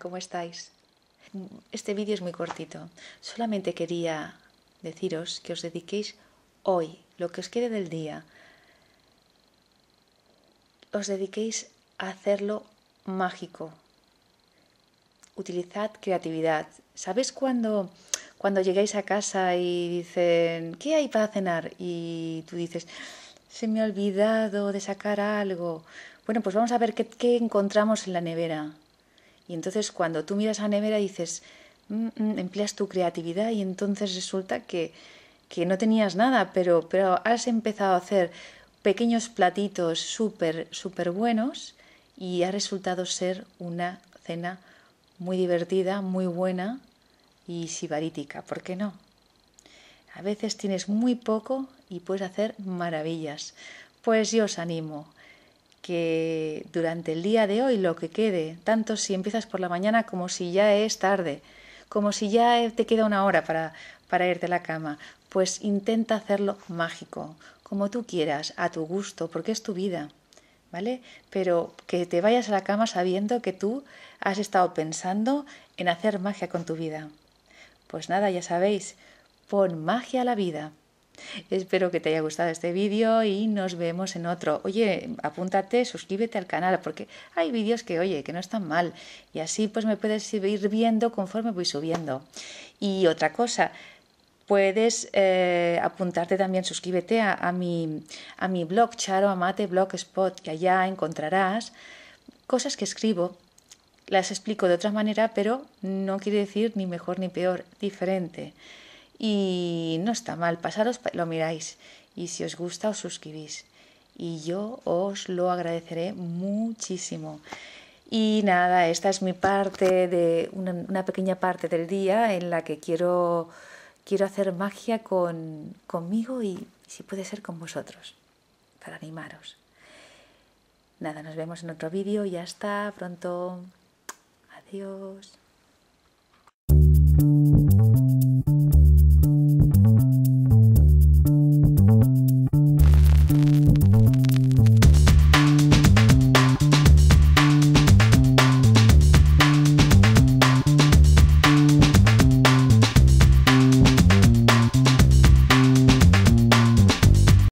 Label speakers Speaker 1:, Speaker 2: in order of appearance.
Speaker 1: ¿Cómo estáis? Este vídeo es muy cortito. Solamente quería deciros que os dediquéis hoy, lo que os quede del día, os dediquéis a hacerlo mágico. Utilizad creatividad. ¿Sabéis cuando, cuando llegáis a casa y dicen, ¿qué hay para cenar? Y tú dices, se me ha olvidado de sacar algo. Bueno, pues vamos a ver qué encontramos en la nevera. Y entonces cuando tú miras a nevera dices, mm, mm, empleas tu creatividad y entonces resulta que, que no tenías nada, pero, pero has empezado a hacer pequeños platitos súper, súper buenos y ha resultado ser una cena muy divertida, muy buena y sibarítica, ¿por qué no? A veces tienes muy poco y puedes hacer maravillas. Pues yo os animo que durante el día de hoy lo que quede, tanto si empiezas por la mañana como si ya es tarde, como si ya te queda una hora para, para irte a la cama, pues intenta hacerlo mágico, como tú quieras, a tu gusto, porque es tu vida, ¿vale? Pero que te vayas a la cama sabiendo que tú has estado pensando en hacer magia con tu vida. Pues nada, ya sabéis, pon magia a la vida. Espero que te haya gustado este vídeo y nos vemos en otro. Oye, apúntate, suscríbete al canal porque hay vídeos que, oye, que no están mal y así pues me puedes ir viendo conforme voy subiendo. Y otra cosa, puedes eh, apuntarte también, suscríbete a, mi, a mi blog Charo Amate Blogspot, que allá encontrarás cosas que escribo. Las explico de otra manera, pero no quiere decir ni mejor ni peor, diferente y no está mal, pasaros, lo miráis y si os gusta os suscribís y yo os lo agradeceré muchísimo. Y nada, esta es mi parte de una, pequeña parte del día en la que quiero, quiero hacer magia con, conmigo y si puede ser con vosotros, para animaros. Nada, nos vemos en otro vídeo y hasta pronto. Adiós.